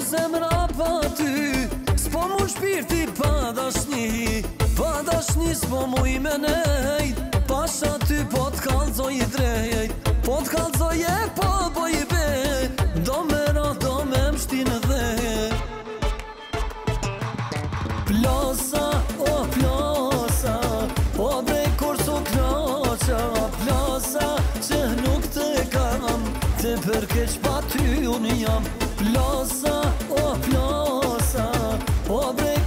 zemra pa ty S'po mu shpirti pa dashni Pa dashni s'po mu i menet të përkeq pa ty unë jam Plasa, o plasa, o po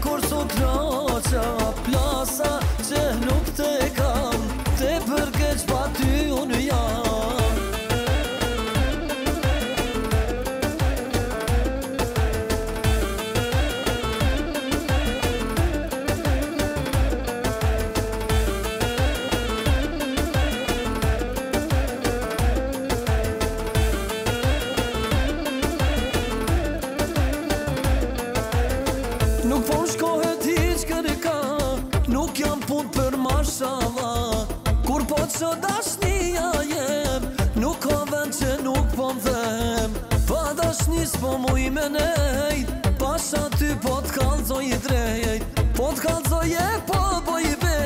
që nuk po më dhem pa da shnis po mu i menej pa ty po t'kallëzoj i drej po t'kallëzoj e po po i be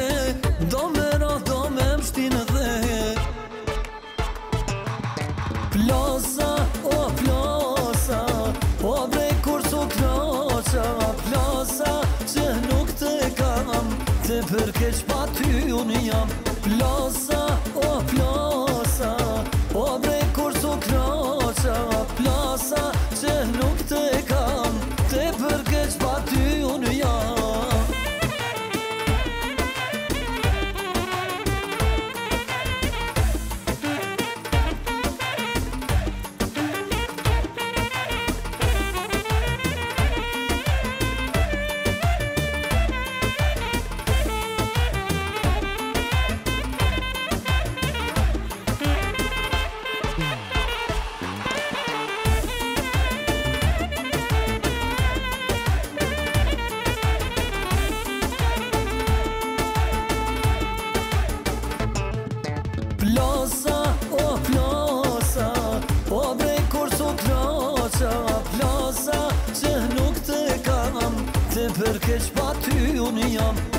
do më më do më më më shtinë dhe plosa, o plosa o po brej kur t'u kroqa plosa, që nuk të kam te përke pa ty unë jam plosa Plosa, oh plosa, o brej po kur të kraqa Plosa, që nuk të kam, të përke që pa ty unë jam